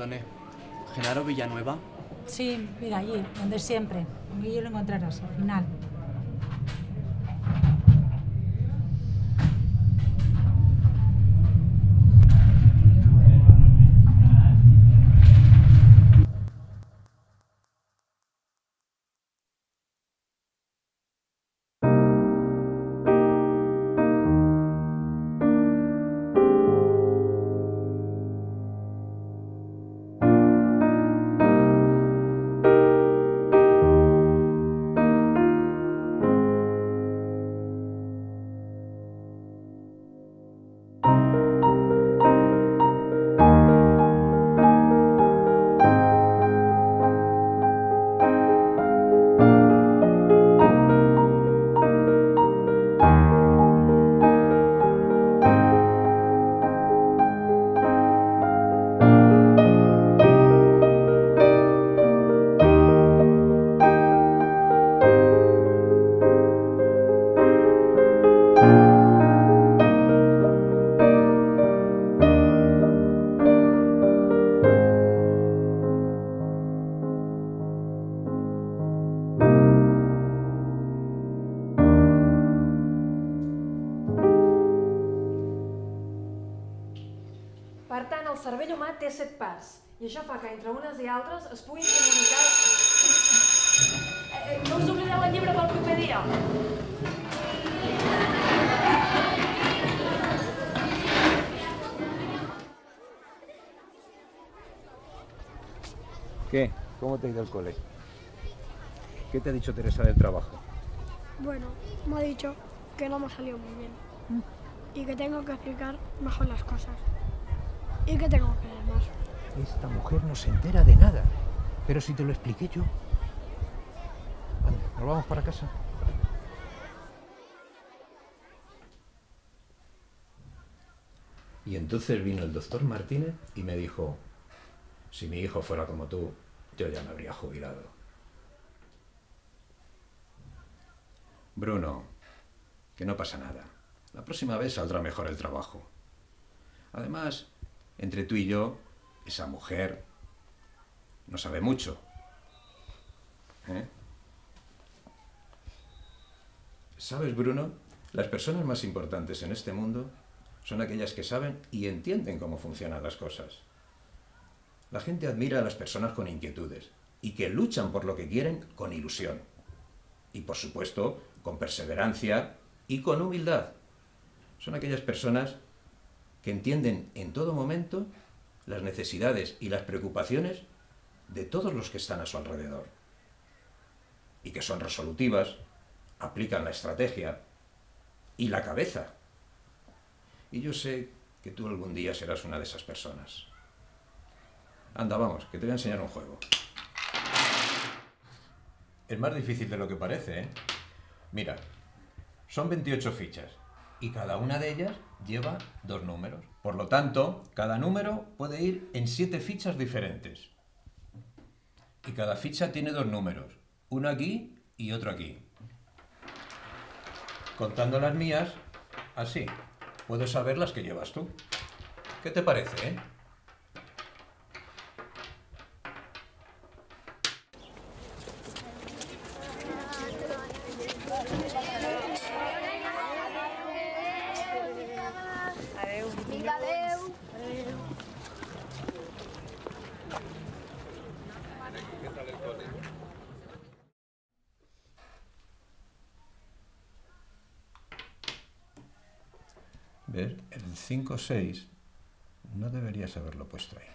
Perdone, ¿Genaro Villanueva? Sí, mira, allí, donde siempre. Allí lo encontrarás, al final. Té set parts, i això fa que entre unes i altres es puguin comunicar... Eh, eh, no us oblideu el llibre pel proper dia. ¿Qué? ¿Cómo te ha ido el cole? ¿Qué te ha dicho Teresa del trabajo? Bueno, me ha dicho que no me ha salido muy bien. Y que tengo que explicar mejor las cosas. Y que tengo que. Esta mujer no se entera de nada. Pero si te lo expliqué yo. Anda, ¿nos vamos para casa? Y entonces vino el doctor Martínez y me dijo, si mi hijo fuera como tú, yo ya me habría jubilado. Bruno, que no pasa nada. La próxima vez saldrá mejor el trabajo. Además, entre tú y yo, esa mujer no sabe mucho. ¿Eh? ¿Sabes, Bruno? Las personas más importantes en este mundo son aquellas que saben y entienden cómo funcionan las cosas. La gente admira a las personas con inquietudes y que luchan por lo que quieren con ilusión. Y por supuesto, con perseverancia y con humildad. Son aquellas personas que entienden en todo momento las necesidades y las preocupaciones de todos los que están a su alrededor. Y que son resolutivas, aplican la estrategia y la cabeza. Y yo sé que tú algún día serás una de esas personas. Anda, vamos, que te voy a enseñar un juego. Es más difícil de lo que parece, ¿eh? Mira, son 28 fichas y cada una de ellas lleva dos números. Por lo tanto, cada número puede ir en siete fichas diferentes. Y cada ficha tiene dos números, uno aquí y otro aquí. Contando las mías, así, puedo saber las que llevas tú. ¿Qué te parece, eh? El 5-6 no deberías haberlo puesto ahí.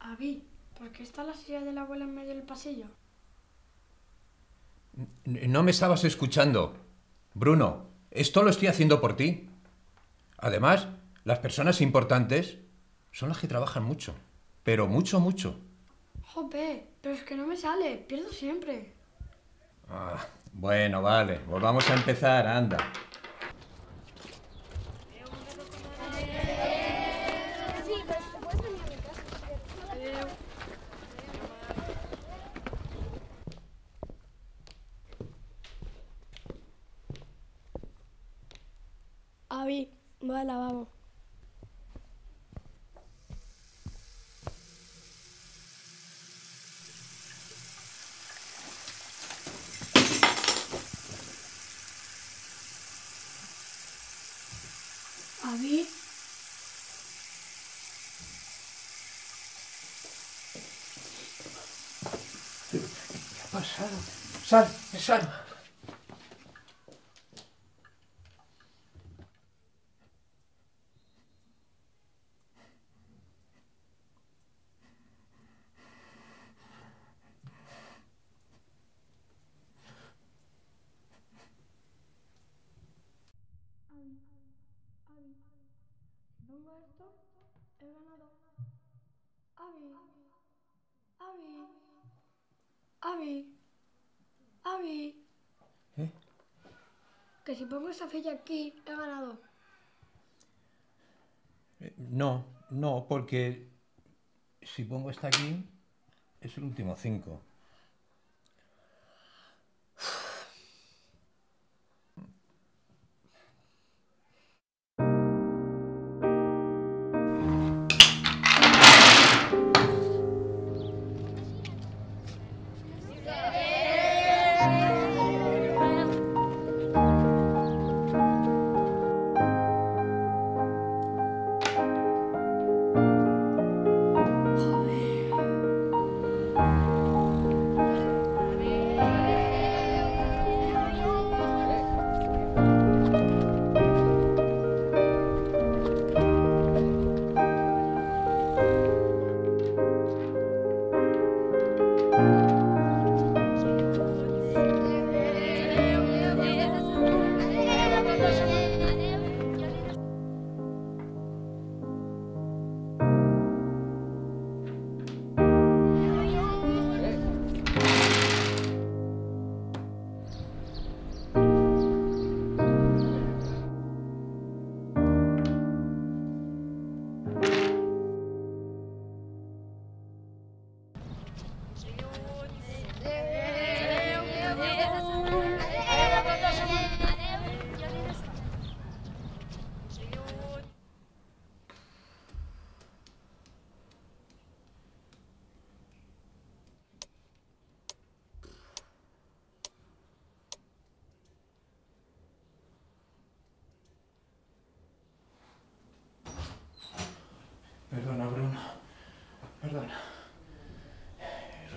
Avi, ¿por qué está la silla de la abuela en medio del pasillo? No me estabas escuchando. Bruno, esto lo estoy haciendo por ti. Además, las personas importantes son las que trabajan mucho. Pero mucho, mucho. Jope, pero es que no me sale, pierdo siempre. Ah, bueno, vale, volvamos a empezar, anda. Avi, va al lavabo. Ha pasado? Sal, sal. pongo esto, he ganado. Avi. Avi. Avi. Avi. ¿Eh? Que si pongo esta fecha aquí, he ganado. Eh, No, no, porque si pongo esta aquí, es el último 5.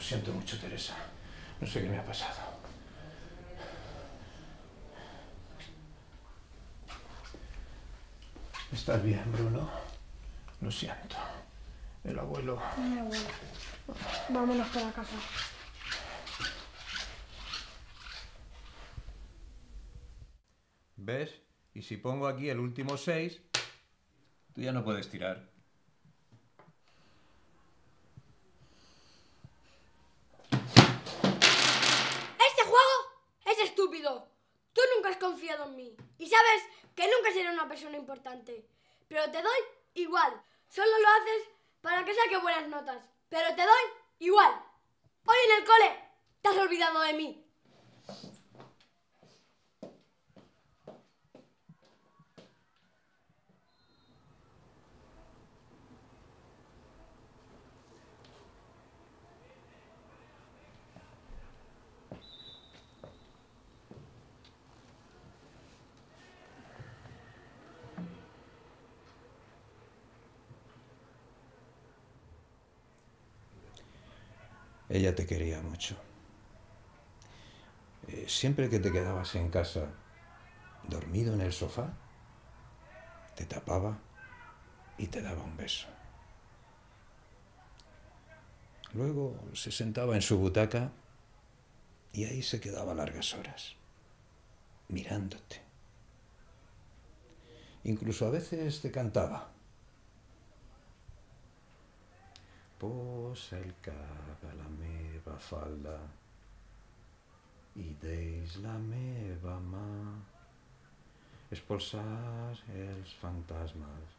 Siento mucho, Teresa. No sé qué me ha pasado. ¿Estás bien, Bruno? Lo siento. El abuelo... Mi abuela. Vámonos para casa. ¿Ves? Y si pongo aquí el último 6, tú ya no puedes tirar. Este juego es estúpido. Tú nunca has confiado en mí. Y sabes que nunca seré una persona importante. Pero te doy igual. Solo lo haces para que saque buenas notas. Pero te doy igual. Hoy en el cole te has olvidado de mí. Ella te quería mucho. Eh, siempre que te quedabas en casa, dormido en el sofá, te tapaba y te daba un beso. Luego se sentaba en su butaca y ahí se quedaba largas horas, mirándote. Incluso a veces te cantaba. Posa el cap a la meva falda i deix la meva mà expulsar els fantasmes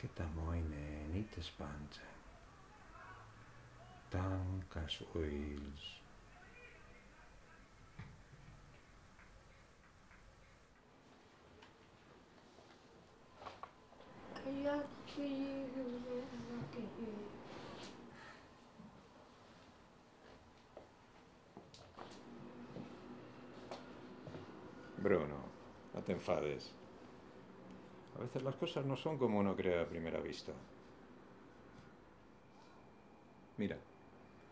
que t'amoïnen i t'espanten. Tanca els ulls. Bruno, no te enfades. A veces las cosas no son como uno cree a primera vista. Mira,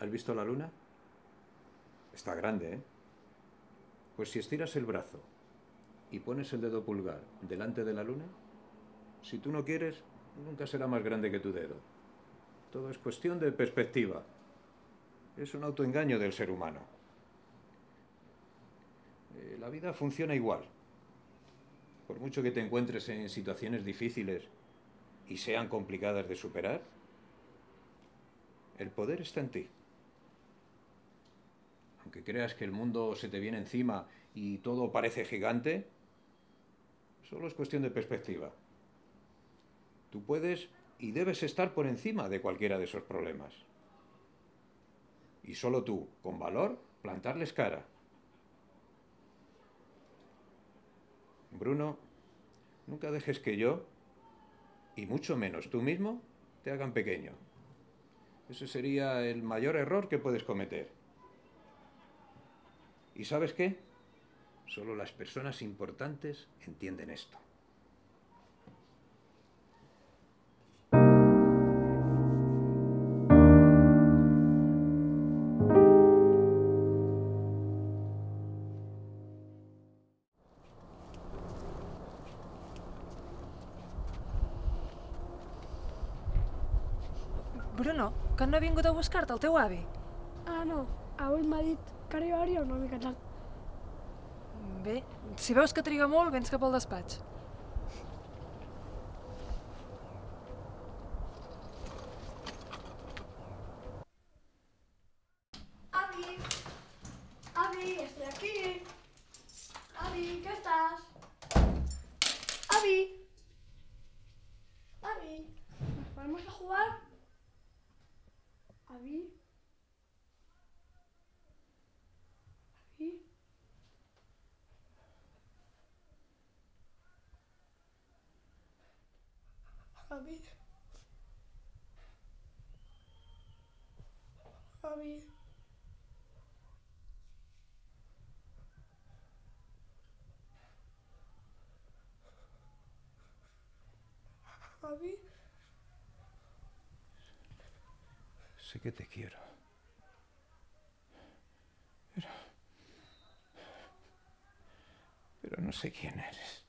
¿has visto la luna? Está grande, ¿eh? Pues si estiras el brazo y pones el dedo pulgar delante de la luna, si tú no quieres, nunca será más grande que tu dedo. Todo es cuestión de perspectiva. Es un autoengaño del ser humano. Eh, la vida funciona igual. Por mucho que te encuentres en situaciones difíciles y sean complicadas de superar, el poder está en ti. Aunque creas que el mundo se te viene encima y todo parece gigante, solo es cuestión de perspectiva. Tú puedes y debes estar por encima de cualquiera de esos problemas. Y solo tú, con valor, plantarles cara. Bruno, nunca dejes que yo, y mucho menos tú mismo, te hagan pequeño. Ese sería el mayor error que puedes cometer. ¿Y sabes qué? Solo las personas importantes entienden esto. Que no ha vingut a buscar-te el teu avi? Ah, no. Avui m'ha dit que arribaria una mica tard. Bé, si veus que triga molt, vens cap al despatx. Avi. Avi. Avi. Sé que te quiero. Pero... Pero no sé quién eres.